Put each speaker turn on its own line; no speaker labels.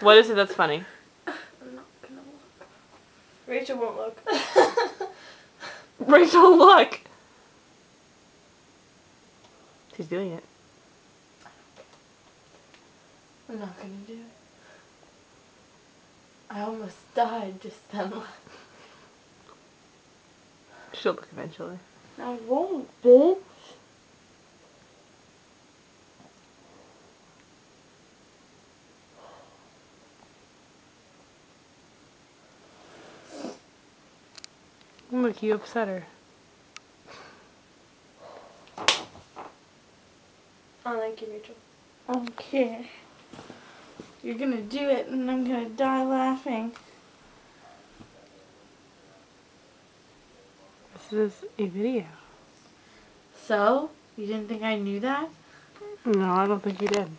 What is it that's funny?
I'm not gonna look. Rachel won't look.
Rachel, look. She's doing it.
I'm not gonna do it. I almost died just then.
She'll look eventually.
I won't, bitch.
Look, you upset her.
Oh, thank you, Rachel. Okay. You're gonna do it and I'm gonna die laughing.
This is a video.
So? You didn't think I knew that?
No, I don't think you did.